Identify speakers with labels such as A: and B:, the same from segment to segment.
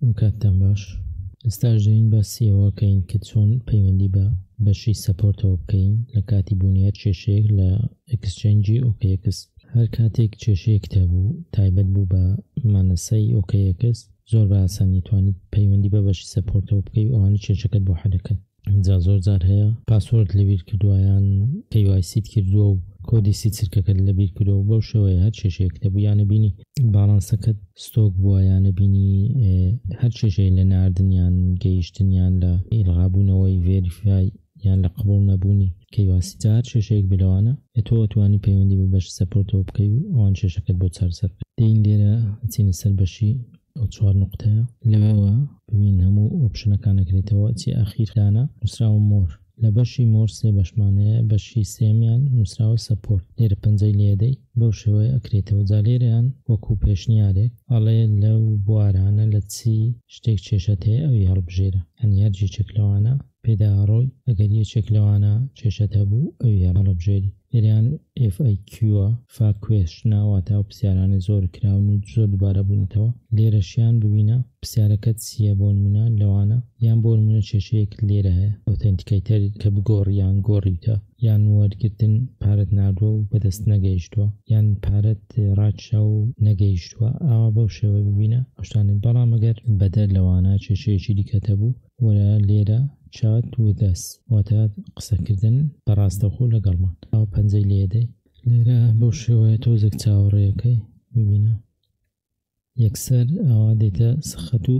A: ئەم کاتتان باش. ئێستاش دەین باسی ئەوە کەین کە چۆن پەیوەندی بە بەشی سەپۆرتەوە بکەین لە کاتی بوونی هەر کێشەیەک لە ئێکسچێنجی ئۆکێکس. هەر کاتێک کێشەیەکت هەبوو تایبەت بوو بە مەنصەی ئۆکێکس، زۆر بە ئاسانی توانیت پەیوەندی بە بەشی سەپۆرتەوە بکەی و ئەوانیش کێشەکەت بۆ حەل ئەکەن. جا زۆر جار هەیە پاسۆرد لەبیر کردووە یان KYC ت کردووە و کۆدی سی چرکەکەت لەبیر کردووە و بەو شێوەیە هەر کێشەیەک هەبوو یا نەبینی باڵانسەکەت ستۆک بووە یا نەبینی هەر کێشەی لە ناردن یان گەیشتن یان لە ئیلغابوونەوەی ڤێریفای یان لە قبوڵ نەبوونی KYC جا هەر کێشەیەک بێ لەوانە تۆ ئەتوانی پەیوەندی بە بەشی سەپۆرتەوە بکەی و ئەوان کێشەکەت بۆ چارەسەر بکەن دێین لێرە ئەچینە سەر بەشی ئەو چوار نوقتەیە لەوێوە ببین هەموو ئۆپشنەکان ئەکریتەوە چی ئاخیر دانە نوسراوە مۆر لە بەشی مۆر سێ بەشمان هەیە بەشی سێمیان نوسراوە سەپۆرت لێرە پەنجەی لێدەی بەو شێوەیە ئەکریتەوە جا لێرەیان وەکو پێشنیارێک ئەڵێ لەو بوارانە لە چی شتێک کێشەت هەیە ئەوی هەڵبژێرە یانی هەر یەکێک لەوانە پێداڕۆی، ئەگەر یەکێک لەوانە کێشەت هەبوو، ئەوی هەڵبژێری. لێرەیان FAQ ە، فاک کوێشنە، واتە ئەو پرسیارانەی زۆر کراون و زۆر دووبارە بوونەتەوە. لێرەشیان ببینە، پرسیارەکەت چییە؟ بۆ نموونە لەوانە، یان بۆ نموونە کێشەیەکت لێرە هەیە، Authenticator، کە بگۆڕی یان گۆڕیوتە، یان وەرگرتن پارەت ناردووە و بەدەست نەگەیشتووە، یان پارەت ڕاکشاوە و نەگەیشتووە. ئاوا بەو شێوەیە ببینە ئەو شتانەی. بەڵام ئەگەر. بەدەر لەوانە کێشەیەکی دیکەت هەبوو، وەلا لێرە Chat with us واتە قسەکردن بە ڕاستەوخۆ لەگەڵمان ئەوە پەنجەی لێدەی لێرە بەو شێوەیە تۆزێک چاوەڕێیەکەی ببینە یەکسەر ئەوە دێتە سەخەت و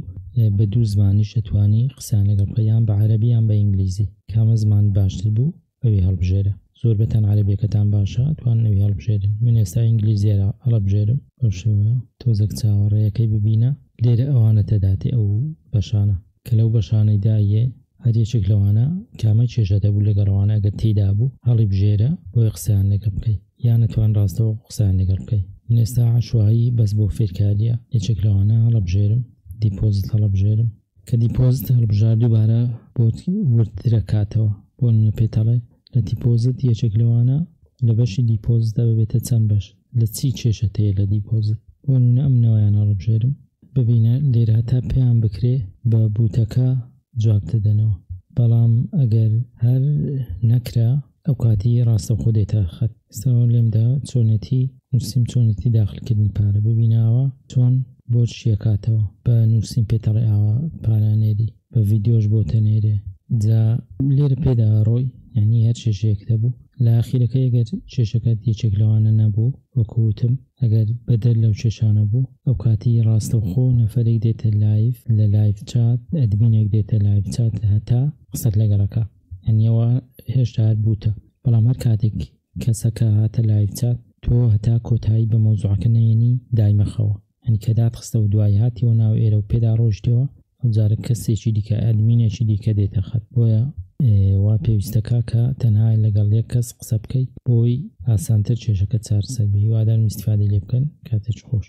A: بە دوو زمانیش ئەتوانی قسان لەگەڵ پەیان بە عەرەبیان بە ئینگلیزی کامە زمان باشتر بوو ئەوی هەڵبژێرە زۆر بەتان عەربیەکەتان باشە توان نەوی هەڵبژێرن من ئێستا ئینگلیزیێرە هەڵبژێرم بەو شێوە تۆزەک چاوەڕێیەکەی ببینە لێرە ئەوانە تەداتی ئەو بەشانە کە لەو بەشانەی دایە هەریەکێک لەوانە کامە کێشە دەبوو لەگەڕوانە گە تێدا بوو هەڵی بژێرە بۆی قسەیان لەگە بکەیت یان نەتوان ڕاستەوە قسەیان لەگەڵ بکەیت من ئێستا عشوایی بەس بۆ فێرکاریە یەکێک لەوانە هەڵە بژێرم دیپۆزت هەڵە بژێرم کە دیپۆزت هەڵبژارد دووبارە بۆت وردترەکاتەوە بۆ نمونە پێت ئەڵێ لە تیپۆزت یەکێک لەوانە لە بەشی دیپۆزتدا ببێتە چەند بەش لە چی کێشەت هەیە لە دیپۆزت بۆ نمونە ئەم نەوەیان هەڵبژێرم ببینە لێرە هەتا پێیان بکرێ بە بوتەکە جواب دەدەنەوە بەڵام ئەگەر هەر نەکرا ئەوکاتی ڕاستەوخۆ دێتە خەت سەرەوە لێم دا چۆنێتی نوسیم چۆنێتی داخل کردنی پارە ببینە ئاوا چۆن بۆت شیەکاتەوە بە نوسیم پێتەڵێ ئاوا پارە نێری بە ڤیدۆش بۆتە نێرێ جا لێرە پێدا ڕۆی یعنی هەر شێشەیەکت هەبوو لە ئاخیرەکە ئەگەر شێشەکەت یەکێک لەوانە نەبوو وەکو وتم ئەگەر بەدەر لەو شێشانە بوو ئەو کاتی ڕاستەوخۆ نەفەرێک دێتە لایڤ لە لایڤ چات ئەدمینێک دێتە لایڤ چات هەتا قسەت لەگەڵەکا هەنیەوە هێشتا هەر بووتە بەڵام هەر کاتێک کەسەکە هاتە لایڤ چات تۆ هەتا کۆتایی بە مەوزوعەکە نەیەنی دایمەخەوە هەنی کە داتخستە و دوای هاتیەوە ناو ئێرە و پێدا ڕۆیشتەوە ئەوجارە کەسێکی دیکە ئەدمینێکی دیکە دێتە خەت بۆیە وا پێویستە کاکە تەنها لەگەڵ یەک کەس قسە بکەیت بۆی ئاسانتر کێشەکە چارسەر بە هیوادار میستفادی لێ بکەن کاتێک خۆش